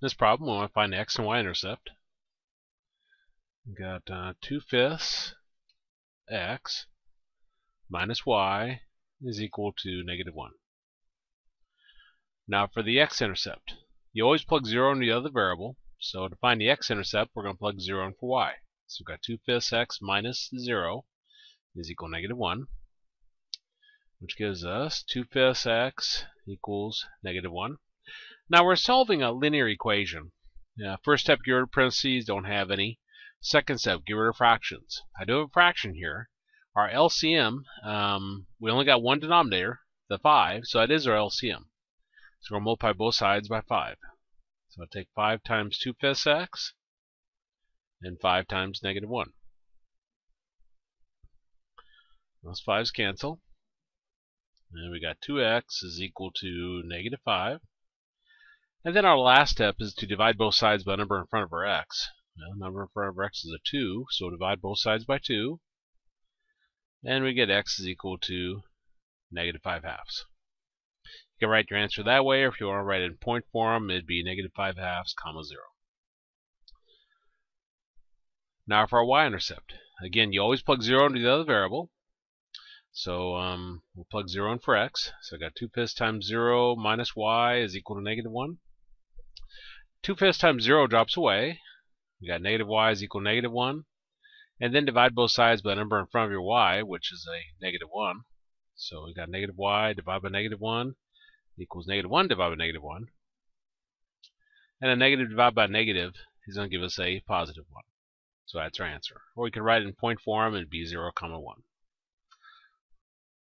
this problem, we want to find the x and y intercept. We've got uh, 2 fifths x minus y is equal to negative 1. Now for the x-intercept, you always plug 0 into the other variable. So to find the x-intercept, we're going to plug 0 in for y. So we've got 2 fifths x minus 0 is equal to negative 1, which gives us 2 fifths x equals negative 1. Now we're solving a linear equation. First step, of parentheses, don't have any. Second step, get rid of fractions. I do have a fraction here. Our LCM, um, we only got one denominator, the 5, so that is our LCM. So we'll multiply both sides by 5. So I'll take 5 times 2 fifths x and 5 times negative 1. Those 5's cancel. And we got 2x is equal to negative 5. And then our last step is to divide both sides by number in front of our x. Well, number in front of our x is a 2, so divide both sides by 2. And we get x is equal to negative 5 halves. You can write your answer that way, or if you want to write it in point form, it'd be negative 5 halves, comma 0. Now for our y-intercept. Again, you always plug 0 into the other variable. So um, we'll plug 0 in for x. So I got 2 fifths times 0 minus y is equal to negative 1. 2 fifths times 0 drops away. We got negative y is equal negative 1. And then divide both sides by the number in front of your y, which is a negative 1. So we got negative y divided by negative 1 equals negative 1 divided by negative 1. And a negative divided by negative is going to give us a positive 1. So that's our answer. Or we can write it in point form and be 0, comma 1.